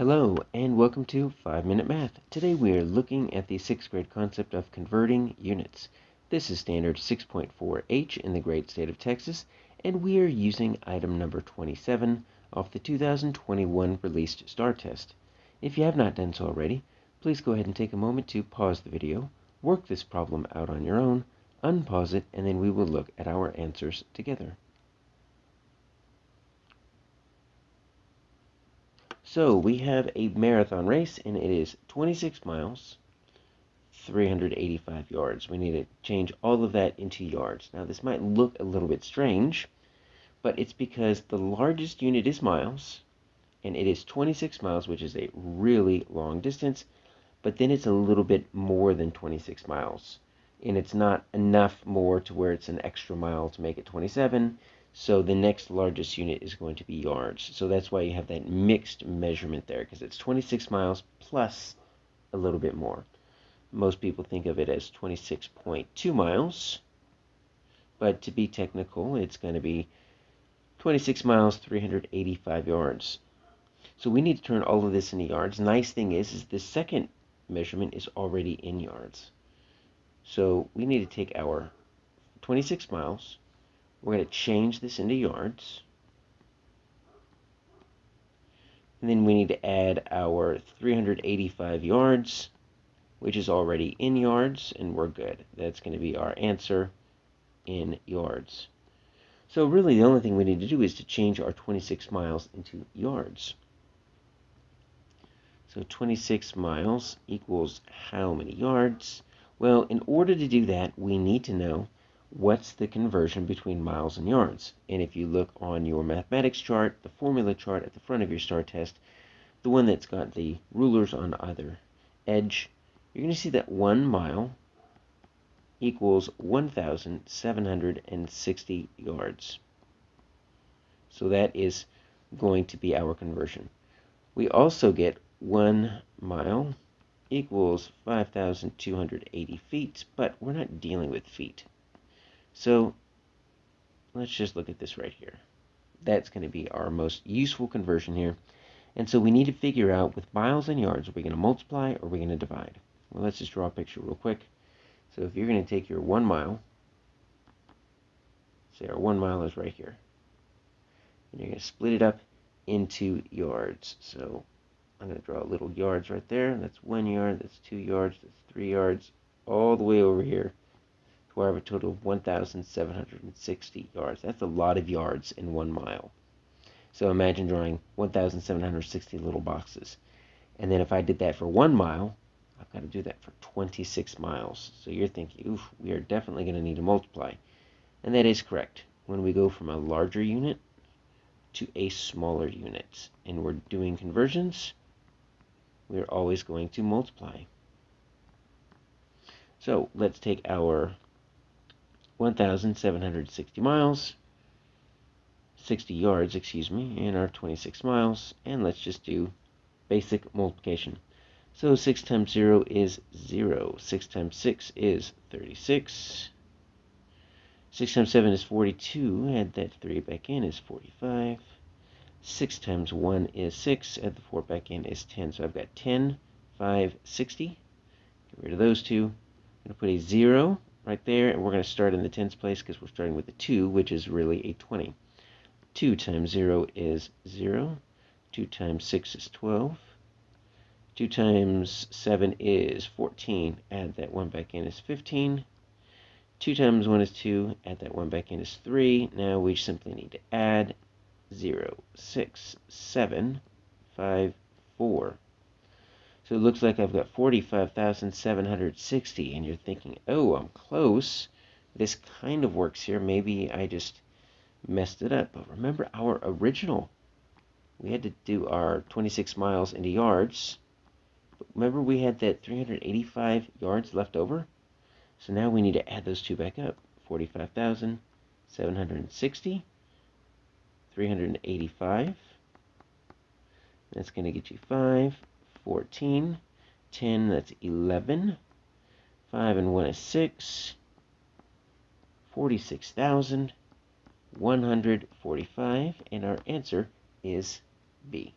Hello and welcome to 5 Minute Math. Today we are looking at the 6th grade concept of converting units. This is standard 6.4H in the great state of Texas and we are using item number 27 off the 2021 released STAAR test. If you have not done so already, please go ahead and take a moment to pause the video, work this problem out on your own, unpause it, and then we will look at our answers together. So we have a marathon race, and it is 26 miles, 385 yards. We need to change all of that into yards. Now, this might look a little bit strange, but it's because the largest unit is miles, and it is 26 miles, which is a really long distance, but then it's a little bit more than 26 miles. And it's not enough more to where it's an extra mile to make it 27 so the next largest unit is going to be yards. So that's why you have that mixed measurement there, because it's 26 miles plus a little bit more. Most people think of it as 26.2 miles, but to be technical, it's going to be 26 miles, 385 yards. So we need to turn all of this into yards. Nice thing is, is the second measurement is already in yards. So we need to take our 26 miles, we're going to change this into yards. And then we need to add our 385 yards, which is already in yards, and we're good. That's going to be our answer in yards. So really the only thing we need to do is to change our 26 miles into yards. So 26 miles equals how many yards? Well, in order to do that, we need to know what's the conversion between miles and yards. And if you look on your mathematics chart, the formula chart at the front of your STAAR test, the one that's got the rulers on either edge, you're going to see that one mile equals 1,760 yards. So that is going to be our conversion. We also get one mile equals 5,280 feet, but we're not dealing with feet. So let's just look at this right here. That's going to be our most useful conversion here. And so we need to figure out with miles and yards, are we going to multiply or are we going to divide? Well, let's just draw a picture real quick. So if you're going to take your one mile, say our one mile is right here, and you're going to split it up into yards. So I'm going to draw little yards right there. That's one yard, that's two yards, that's three yards, all the way over here to have a total of 1,760 yards. That's a lot of yards in one mile. So imagine drawing 1,760 little boxes. And then if I did that for one mile, I've got to do that for 26 miles. So you're thinking, oof, we are definitely going to need to multiply. And that is correct. When we go from a larger unit to a smaller unit and we're doing conversions, we're always going to multiply. So let's take our 1,760 miles, 60 yards, excuse me, and our 26 miles. And let's just do basic multiplication. So 6 times 0 is 0. 6 times 6 is 36. 6 times 7 is 42. Add that 3 back in is 45. 6 times 1 is 6. Add the 4 back in is 10. So I've got 10, 5, 60. Get rid of those two. I'm going to put a 0 right there, and we're going to start in the tens place because we're starting with a 2, which is really a 20. 2 times 0 is 0. 2 times 6 is 12. 2 times 7 is 14. Add that 1 back in is 15. 2 times 1 is 2. Add that 1 back in is 3. Now we simply need to add 0, 6, 7, 5, 4. So it looks like I've got 45,760, and you're thinking, oh, I'm close. This kind of works here. Maybe I just messed it up. But remember our original. We had to do our 26 miles into yards. Remember we had that 385 yards left over? So now we need to add those two back up. 45,760, 385. That's going to get you 5, 14. 10, that's 11. 5 and 1 is 6. 46,145. And our answer is B.